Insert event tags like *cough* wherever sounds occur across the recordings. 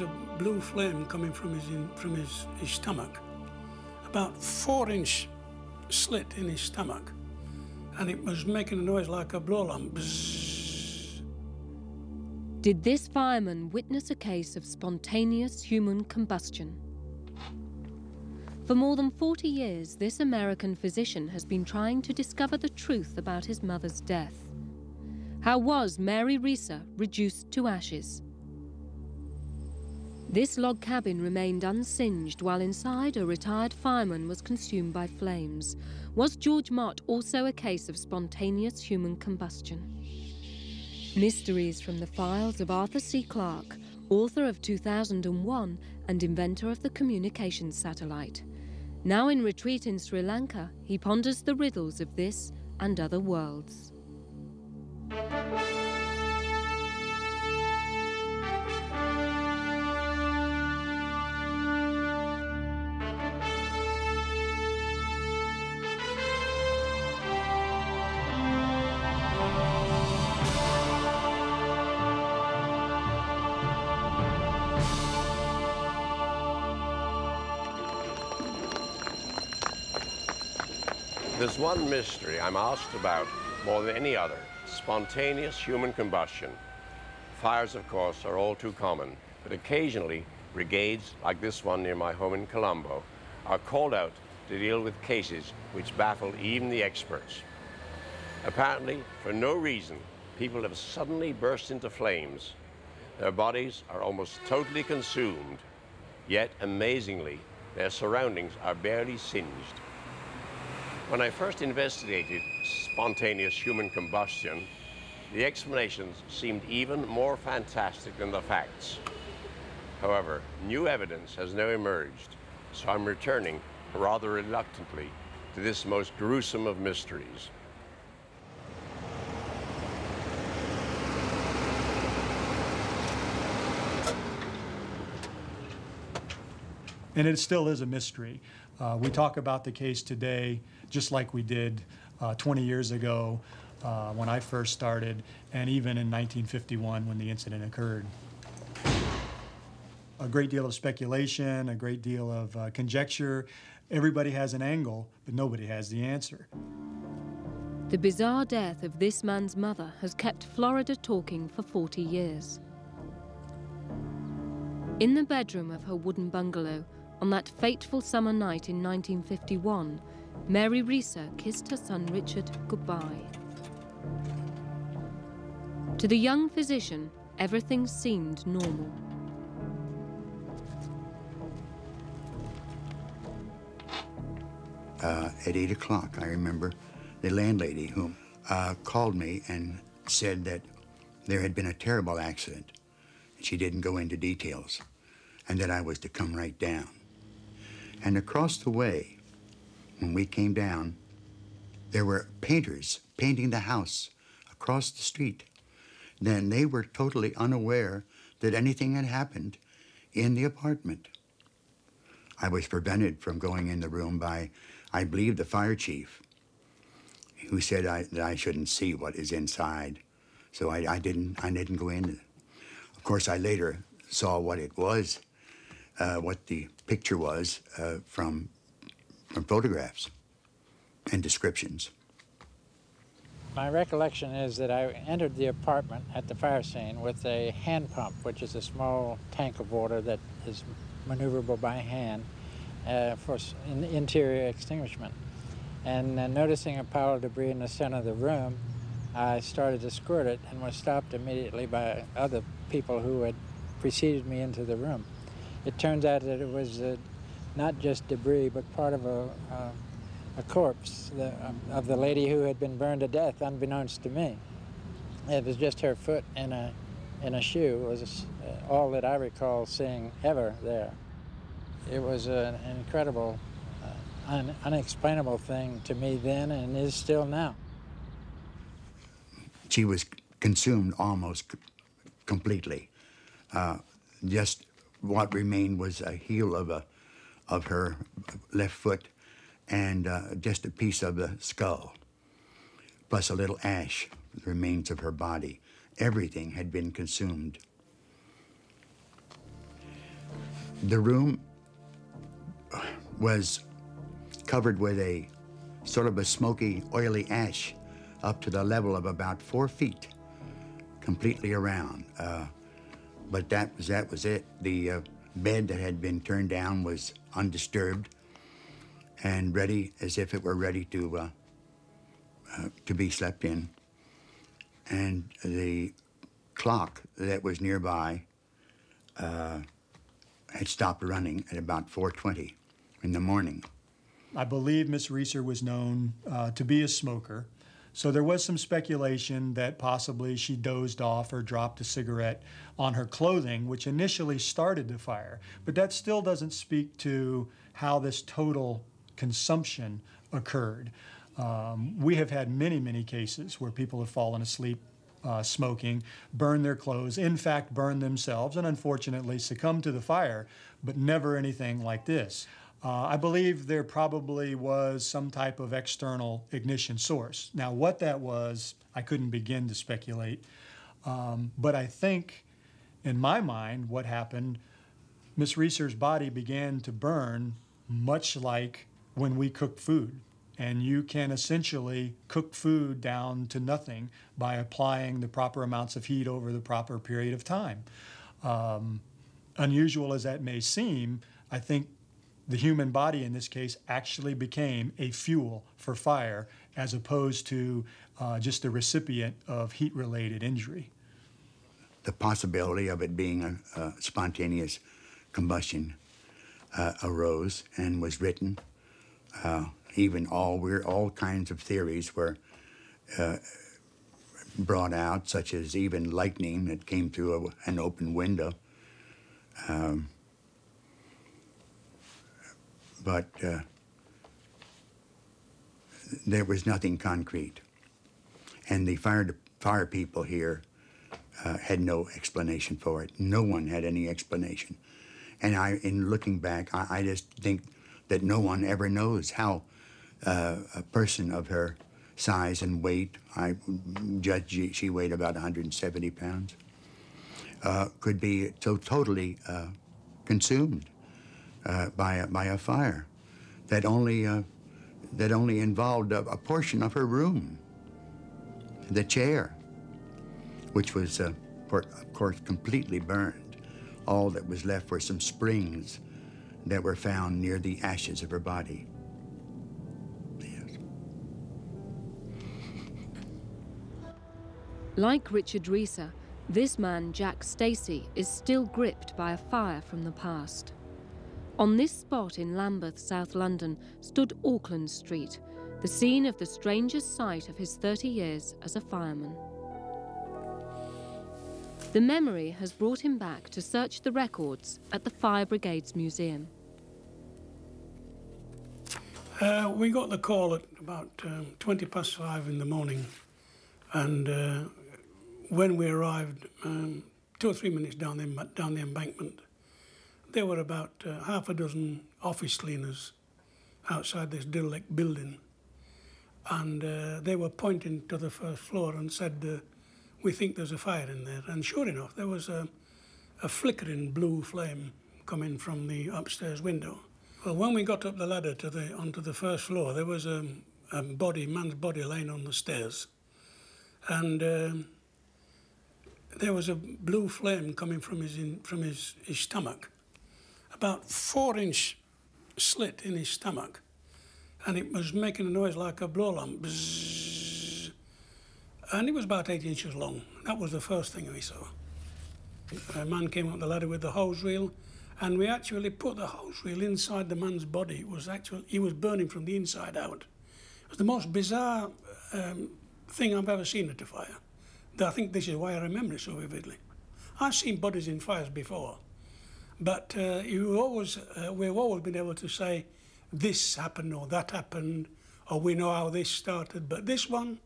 was a blue flame coming from his, in, from his, his stomach, about four inch slit in his stomach, and it was making a noise like a blow lamp. Bzzz. Did this fireman witness a case of spontaneous human combustion? For more than 40 years, this American physician has been trying to discover the truth about his mother's death. How was Mary Reeser reduced to ashes? This log cabin remained unsinged while inside a retired fireman was consumed by flames. Was George Mott also a case of spontaneous human combustion? Mysteries from the files of Arthur C. Clarke, author of 2001 and inventor of the communications satellite. Now in retreat in Sri Lanka, he ponders the riddles of this and other worlds. There's one mystery I'm asked about more than any other, spontaneous human combustion. Fires, of course, are all too common, but occasionally brigades like this one near my home in Colombo are called out to deal with cases which baffle even the experts. Apparently, for no reason, people have suddenly burst into flames. Their bodies are almost totally consumed, yet amazingly, their surroundings are barely singed. When I first investigated spontaneous human combustion, the explanations seemed even more fantastic than the facts. However, new evidence has now emerged, so I'm returning rather reluctantly to this most gruesome of mysteries. And it still is a mystery. Uh, we talk about the case today just like we did uh, 20 years ago uh, when I first started, and even in 1951 when the incident occurred. A great deal of speculation, a great deal of uh, conjecture. Everybody has an angle, but nobody has the answer. The bizarre death of this man's mother has kept Florida talking for 40 years. In the bedroom of her wooden bungalow, on that fateful summer night in 1951, Mary Reeser kissed her son Richard goodbye. To the young physician, everything seemed normal. Uh, at 8 o'clock, I remember the landlady who uh, called me and said that there had been a terrible accident. She didn't go into details, and that I was to come right down. And across the way, when we came down, there were painters painting the house across the street. Then they were totally unaware that anything had happened in the apartment. I was prevented from going in the room by, I believe, the fire chief, who said I, that I shouldn't see what is inside. So I, I, didn't, I didn't go in. Of course, I later saw what it was, uh, what the picture was uh, from from photographs and descriptions. My recollection is that I entered the apartment at the fire scene with a hand pump, which is a small tank of water that is maneuverable by hand uh, for in interior extinguishment. And uh, noticing a pile of debris in the center of the room, I started to squirt it and was stopped immediately by other people who had preceded me into the room. It turns out that it was uh, not just debris, but part of a, a, corpse the, um, of the lady who had been burned to death, unbeknownst to me. It was just her foot in a, in a shoe. It was uh, all that I recall seeing ever there. It was an incredible, uh, un unexplainable thing to me then and is still now. She was consumed almost completely. Uh, just what remained was a heel of a of her left foot and uh, just a piece of the skull, plus a little ash, the remains of her body. Everything had been consumed. The room was covered with a sort of a smoky, oily ash up to the level of about four feet, completely around. Uh, but that was that was it. The uh, bed that had been turned down was undisturbed and ready as if it were ready to uh, uh to be slept in. And the clock that was nearby uh, had stopped running at about 4:20 in the morning. I believe Miss Reeser was known uh, to be a smoker. So there was some speculation that possibly she dozed off or dropped a cigarette on her clothing, which initially started the fire. But that still doesn't speak to how this total consumption occurred. Um, we have had many, many cases where people have fallen asleep uh, smoking, burn their clothes, in fact, burn themselves, and unfortunately succumb to the fire, but never anything like this. Uh, I believe there probably was some type of external ignition source. Now, what that was, I couldn't begin to speculate. Um, but I think, in my mind, what happened, Miss Reeser's body began to burn much like when we cook food. And you can essentially cook food down to nothing by applying the proper amounts of heat over the proper period of time. Um, unusual as that may seem, I think the human body in this case actually became a fuel for fire as opposed to uh, just a recipient of heat related injury. The possibility of it being a, a spontaneous combustion uh, arose and was written. Uh, even all we're all kinds of theories were uh, brought out, such as even lightning that came through a, an open window. Um, but uh, there was nothing concrete. And the fire, fire people here uh, had no explanation for it. No one had any explanation. And I, in looking back, I, I just think that no one ever knows how uh, a person of her size and weight, I judge she weighed about 170 pounds, uh, could be so totally uh, consumed uh, by, a, by a fire that only, uh, that only involved a, a, portion of her room, the chair, which was, uh, for, of course, completely burned. All that was left were some springs that were found near the ashes of her body. Like Richard Reeser, this man, Jack Stacy, is still gripped by a fire from the past. On this spot in Lambeth, South London, stood Auckland Street, the scene of the strangest sight of his 30 years as a fireman. The memory has brought him back to search the records at the Fire Brigade's museum. Uh, we got the call at about um, 20 past five in the morning, and uh, when we arrived, um, two or three minutes down the, down the embankment, there were about uh, half a dozen office cleaners outside this derelict building. And uh, they were pointing to the first floor and said, uh, We think there's a fire in there. And sure enough, there was a, a flickering blue flame coming from the upstairs window. Well, when we got up the ladder to the, onto the first floor, there was a, a body, man's body laying on the stairs. And um, there was a blue flame coming from his, in, from his, his stomach about four inch slit in his stomach and it was making a noise like a blow lamp. Bzzz. And it was about eight inches long. That was the first thing we saw. A man came up the ladder with the hose reel and we actually put the hose reel inside the man's body. It was actually, he was burning from the inside out. It was the most bizarre um, thing I've ever seen at a fire. I think this is why I remember it so vividly. I've seen bodies in fires before, but uh, you always, uh, we've always been able to say, this happened or that happened, or we know how this started. But this one,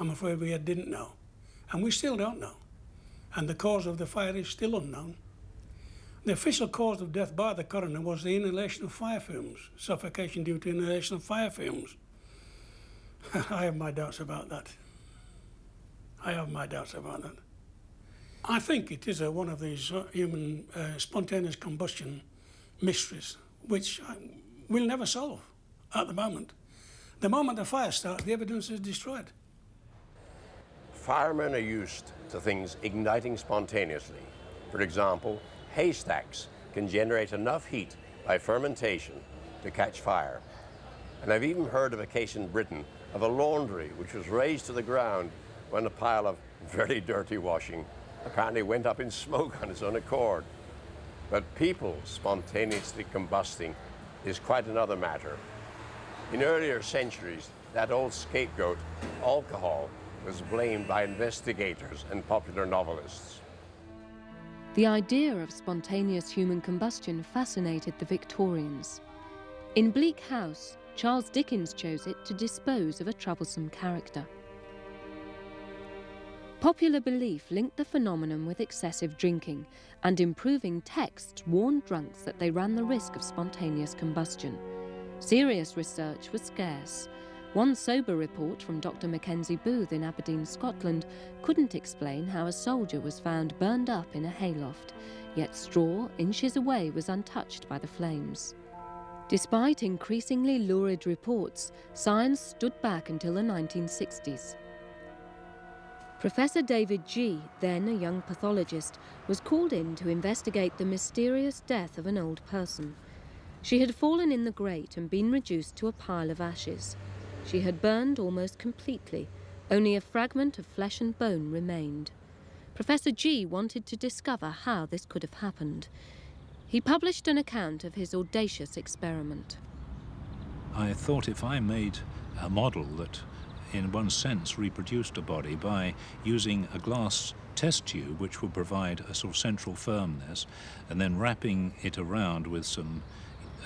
I'm afraid we didn't know. And we still don't know. And the cause of the fire is still unknown. The official cause of death by the coroner was the inhalation of fire fumes, suffocation due to inhalation of fire fumes. *laughs* I have my doubts about that. I have my doubts about that. I think it is a, one of these uh, human uh, spontaneous combustion mysteries, which we'll never solve at the moment. The moment the fire starts, the evidence is destroyed. Firemen are used to things igniting spontaneously. For example, haystacks can generate enough heat by fermentation to catch fire. And I've even heard of a case in Britain of a laundry which was razed to the ground when a pile of very dirty washing apparently went up in smoke on its own accord. But people spontaneously combusting is quite another matter. In earlier centuries, that old scapegoat, alcohol, was blamed by investigators and popular novelists. The idea of spontaneous human combustion fascinated the Victorians. In Bleak House, Charles Dickens chose it to dispose of a troublesome character. Popular belief linked the phenomenon with excessive drinking, and improving texts warned drunks that they ran the risk of spontaneous combustion. Serious research was scarce. One sober report from Dr. Mackenzie Booth in Aberdeen, Scotland, couldn't explain how a soldier was found burned up in a hayloft, yet straw inches away was untouched by the flames. Despite increasingly lurid reports, science stood back until the 1960s. Professor David Gee., then a young pathologist, was called in to investigate the mysterious death of an old person. She had fallen in the grate and been reduced to a pile of ashes. She had burned almost completely, only a fragment of flesh and bone remained. Professor Gee wanted to discover how this could have happened. He published an account of his audacious experiment. I thought if I made a model that in one sense, reproduced a body by using a glass test tube which would provide a sort of central firmness and then wrapping it around with some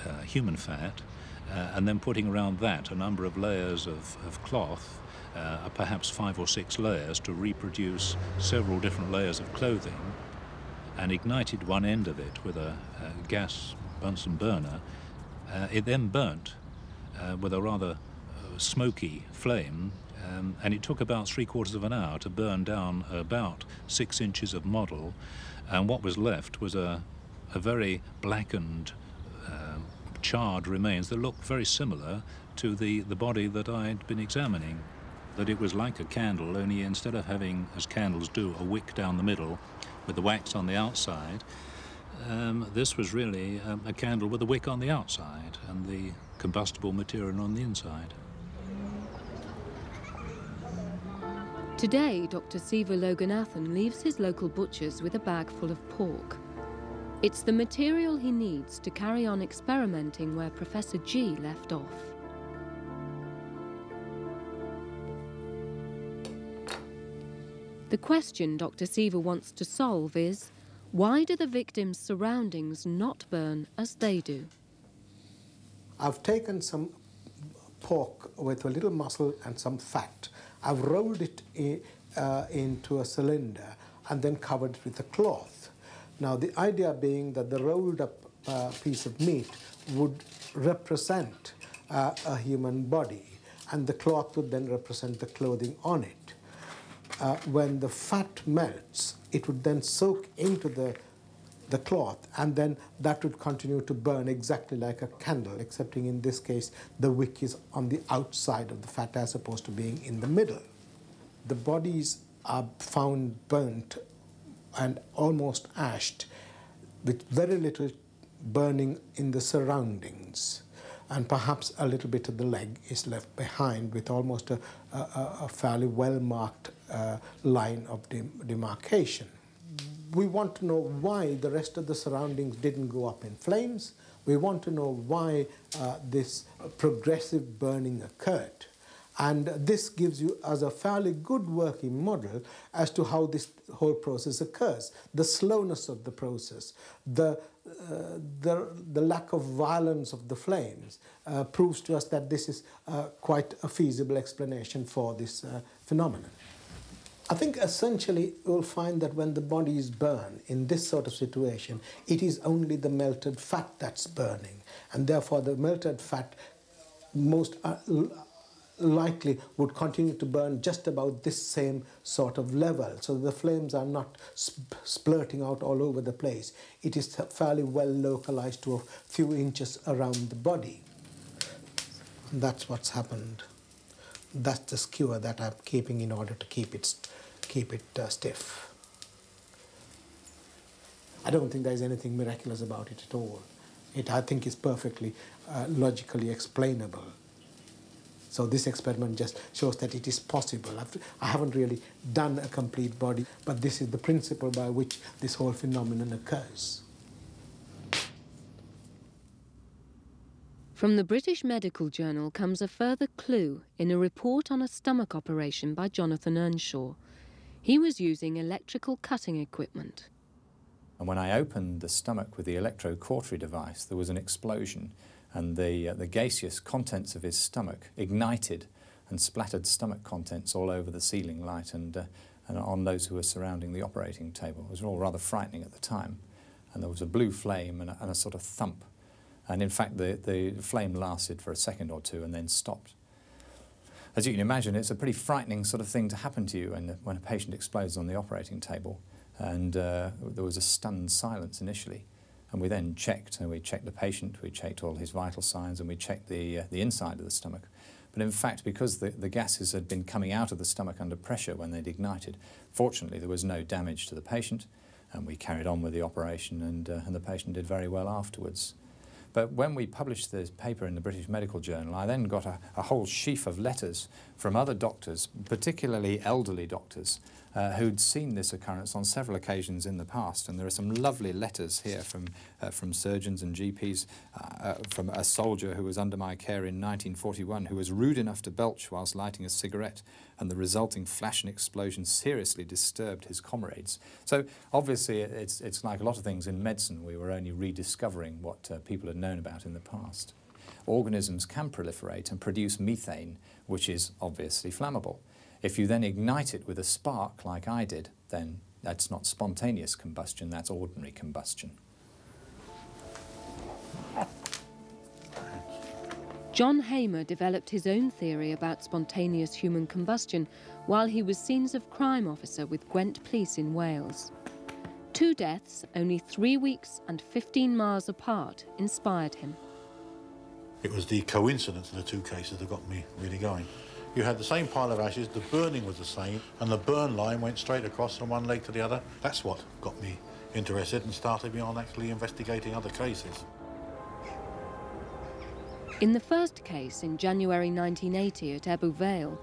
uh, human fat uh, and then putting around that a number of layers of, of cloth, uh, perhaps five or six layers to reproduce several different layers of clothing and ignited one end of it with a, a gas Bunsen burner. Uh, it then burnt uh, with a rather smoky flame, um, and it took about three quarters of an hour to burn down about six inches of model, and what was left was a, a very blackened, uh, charred remains that looked very similar to the, the body that I'd been examining. That it was like a candle, only instead of having, as candles do, a wick down the middle with the wax on the outside, um, this was really um, a candle with a wick on the outside and the combustible material on the inside. Today, Dr. Siva Loganathan leaves his local butchers with a bag full of pork. It's the material he needs to carry on experimenting where Professor Gee left off. The question Dr. Siva wants to solve is, why do the victim's surroundings not burn as they do? I've taken some pork with a little muscle and some fat I've rolled it uh, into a cylinder and then covered it with a cloth. Now, the idea being that the rolled up uh, piece of meat would represent uh, a human body, and the cloth would then represent the clothing on it. Uh, when the fat melts, it would then soak into the the cloth and then that would continue to burn exactly like a candle excepting in this case the wick is on the outside of the fat as opposed to being in the middle. The bodies are found burnt and almost ashed with very little burning in the surroundings and perhaps a little bit of the leg is left behind with almost a, a, a fairly well marked uh, line of demarcation we want to know why the rest of the surroundings didn't go up in flames. We want to know why uh, this progressive burning occurred. And this gives you as a fairly good working model as to how this whole process occurs. The slowness of the process, the, uh, the, the lack of violence of the flames uh, proves to us that this is uh, quite a feasible explanation for this uh, phenomenon. I think essentially you'll find that when the body is burned in this sort of situation, it is only the melted fat that's burning, and therefore the melted fat most uh, likely would continue to burn just about this same sort of level. So the flames are not sp splurting out all over the place. It is fairly well localized to a few inches around the body. That's what's happened. That's the skewer that I'm keeping in order to keep it, keep it uh, stiff. I don't think there's anything miraculous about it at all. It, I think, is perfectly uh, logically explainable. So this experiment just shows that it is possible. I haven't really done a complete body, but this is the principle by which this whole phenomenon occurs. From the British Medical Journal comes a further clue in a report on a stomach operation by Jonathan Earnshaw. He was using electrical cutting equipment. And when I opened the stomach with the electrocautery device, there was an explosion and the, uh, the gaseous contents of his stomach ignited and splattered stomach contents all over the ceiling light and, uh, and on those who were surrounding the operating table. It was all rather frightening at the time. And there was a blue flame and a, and a sort of thump. And in fact, the, the flame lasted for a second or two and then stopped. As you can imagine, it's a pretty frightening sort of thing to happen to you when, when a patient explodes on the operating table. And uh, there was a stunned silence initially. And we then checked, and we checked the patient, we checked all his vital signs, and we checked the, uh, the inside of the stomach. But in fact, because the, the gases had been coming out of the stomach under pressure when they'd ignited, fortunately there was no damage to the patient, and we carried on with the operation, and, uh, and the patient did very well afterwards. But when we published this paper in the British Medical Journal, I then got a, a whole sheaf of letters from other doctors, particularly elderly doctors, uh, who'd seen this occurrence on several occasions in the past. And there are some lovely letters here from, uh, from surgeons and GPs, uh, uh, from a soldier who was under my care in 1941 who was rude enough to belch whilst lighting a cigarette, and the resulting flash and explosion seriously disturbed his comrades. So obviously it's, it's like a lot of things in medicine, we were only rediscovering what uh, people had known about in the past. Organisms can proliferate and produce methane, which is obviously flammable. If you then ignite it with a spark like I did, then that's not spontaneous combustion, that's ordinary combustion. John Heymer developed his own theory about spontaneous human combustion while he was scenes of crime officer with Gwent Police in Wales. Two deaths, only three weeks and 15 miles apart, inspired him. It was the coincidence of the two cases that got me really going. You had the same pile of ashes, the burning was the same, and the burn line went straight across from one leg to the other. That's what got me interested and started me on actually investigating other cases. In the first case in January 1980 at Ebbw Vale,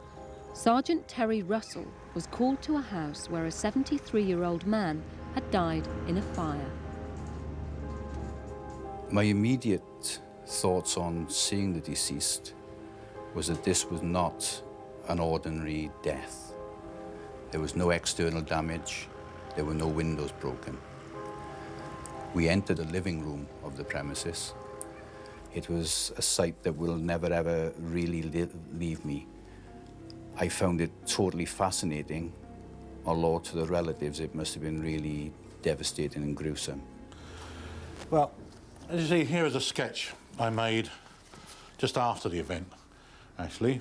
Sergeant Terry Russell was called to a house where a 73-year-old man had died in a fire. My immediate thoughts on seeing the deceased was that this was not an ordinary death. There was no external damage. There were no windows broken. We entered the living room of the premises. It was a sight that will never ever really leave me. I found it totally fascinating, although to the relatives it must have been really devastating and gruesome. Well, as you see, here is a sketch I made just after the event actually,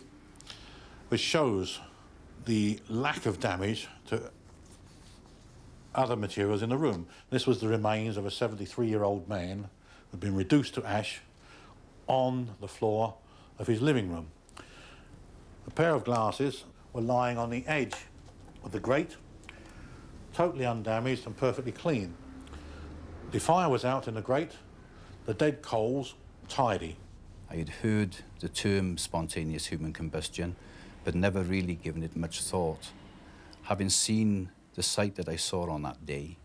which shows the lack of damage to other materials in the room. This was the remains of a 73-year-old man who had been reduced to ash on the floor of his living room. A pair of glasses were lying on the edge of the grate, totally undamaged and perfectly clean. The fire was out in the grate, the dead coals tidy. I had heard the term spontaneous human combustion, but never really given it much thought. Having seen the sight that I saw on that day,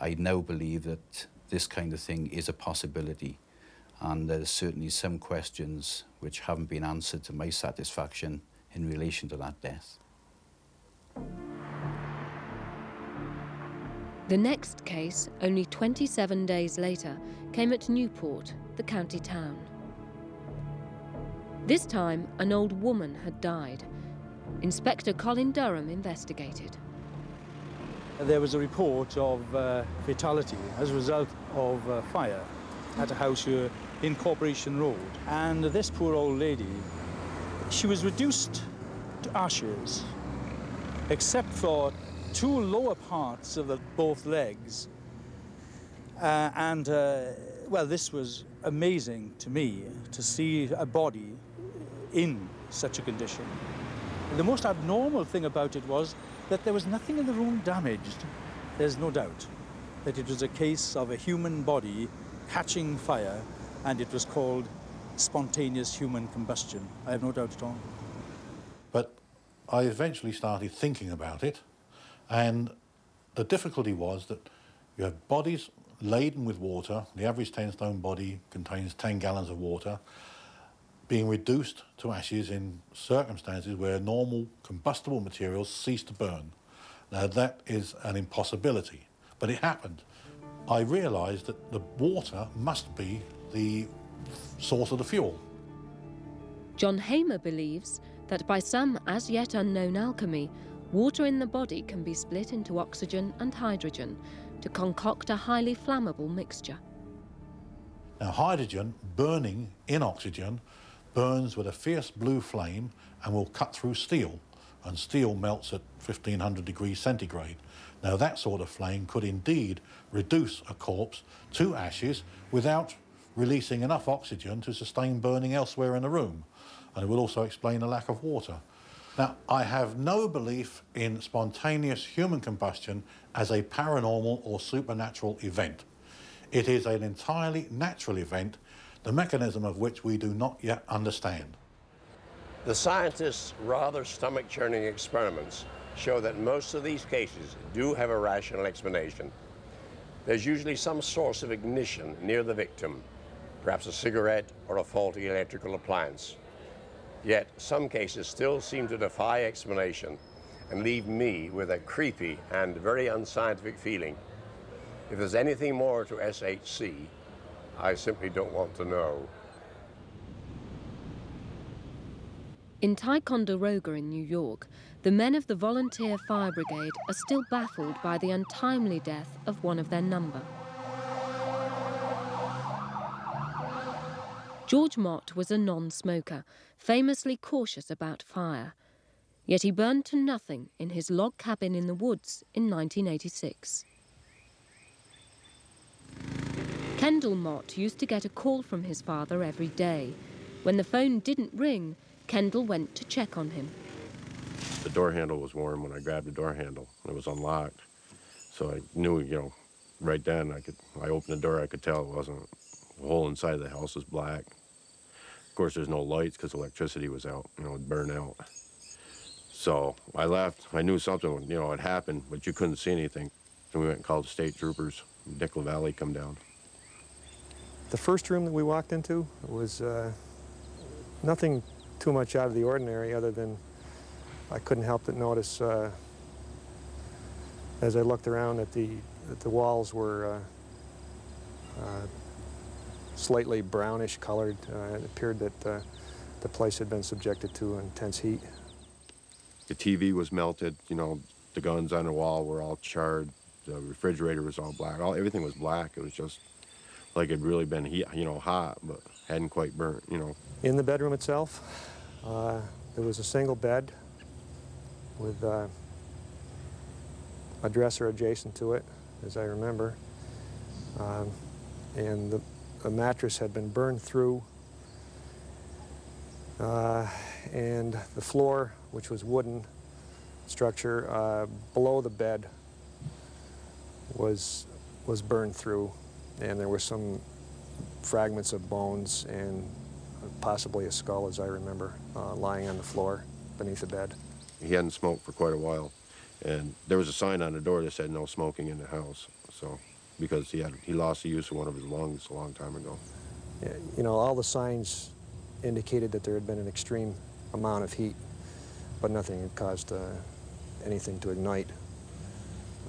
I now believe that this kind of thing is a possibility. And there's certainly some questions which haven't been answered to my satisfaction in relation to that death. The next case, only 27 days later, came at Newport, the county town. This time, an old woman had died. Inspector Colin Durham investigated. There was a report of uh, fatality as a result of uh, fire at a house here in Corporation Road. And this poor old lady she was reduced to ashes, except for two lower parts of the, both legs. Uh, and, uh, well, this was amazing to me to see a body in such a condition. The most abnormal thing about it was that there was nothing in the room damaged. There's no doubt that it was a case of a human body catching fire and it was called spontaneous human combustion. I have no doubt at all. But I eventually started thinking about it, and the difficulty was that you have bodies laden with water, the average 10 stone body contains 10 gallons of water, being reduced to ashes in circumstances where normal combustible materials cease to burn. Now that is an impossibility, but it happened. I realised that the water must be the source of the fuel. John Heymer believes that by some as yet unknown alchemy, water in the body can be split into oxygen and hydrogen to concoct a highly flammable mixture. Now hydrogen burning in oxygen burns with a fierce blue flame and will cut through steel and steel melts at 1500 degrees centigrade. Now that sort of flame could indeed reduce a corpse to ashes without releasing enough oxygen to sustain burning elsewhere in the room. And it will also explain the lack of water. Now, I have no belief in spontaneous human combustion as a paranormal or supernatural event. It is an entirely natural event, the mechanism of which we do not yet understand. The scientists' rather stomach-churning experiments show that most of these cases do have a rational explanation. There's usually some source of ignition near the victim, perhaps a cigarette or a faulty electrical appliance. Yet some cases still seem to defy explanation and leave me with a creepy and very unscientific feeling. If there's anything more to SHC, I simply don't want to know. In Ticonderoga in New York, the men of the Volunteer Fire Brigade are still baffled by the untimely death of one of their number. George Mott was a non-smoker, famously cautious about fire. Yet he burned to nothing in his log cabin in the woods in 1986. Kendall Mott used to get a call from his father every day. When the phone didn't ring, Kendall went to check on him. The door handle was warm when I grabbed the door handle. It was unlocked. So I knew, you know, right then I could, I opened the door, I could tell it wasn't, the whole inside of the house was black. Of course, there's no lights because electricity was out, you know, it burned out. So I left. I knew something, you know, had happened, but you couldn't see anything. So we went and called the state troopers. Nicola Valley come down. The first room that we walked into was uh, nothing too much out of the ordinary other than I couldn't help but notice uh, as I looked around that the, that the walls were uh, uh slightly brownish colored. Uh, it appeared that the place had been subjected to intense heat. The TV was melted, you know, the guns on the wall were all charred, the refrigerator was all black, all, everything was black. It was just like it'd really been, heat, you know, hot, but hadn't quite burnt, you know. In the bedroom itself, uh, there was a single bed with uh, a dresser adjacent to it, as I remember. Um, and the, a mattress had been burned through, uh, and the floor, which was wooden structure, uh, below the bed was, was burned through, and there were some fragments of bones and possibly a skull, as I remember, uh, lying on the floor beneath the bed. He hadn't smoked for quite a while, and there was a sign on the door that said no smoking in the house, so because he had he lost the use of one of his lungs a long time ago. Yeah, you know, all the signs indicated that there had been an extreme amount of heat, but nothing had caused uh, anything to ignite.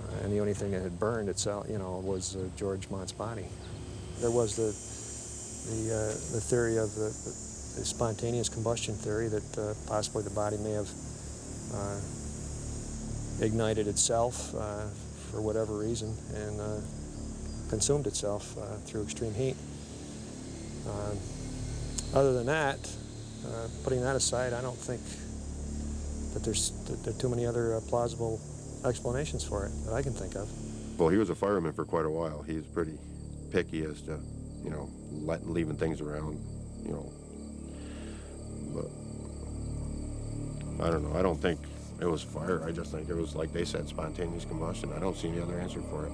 Uh, and the only thing that had burned itself, you know, was uh, George Mott's body. There was the the, uh, the theory of the, the, spontaneous combustion theory that uh, possibly the body may have uh, ignited itself for whatever reason and consumed itself through extreme heat. Other than that, putting that aside, I don't think that there's that there are too many other plausible explanations for it that I can think of. Well, he was a fireman for quite a while. He was pretty picky as to, you know, letting leaving things around, you know. But I don't know. I don't think it was fire. I just think it was like they said, spontaneous combustion. I don't see any other answer for it.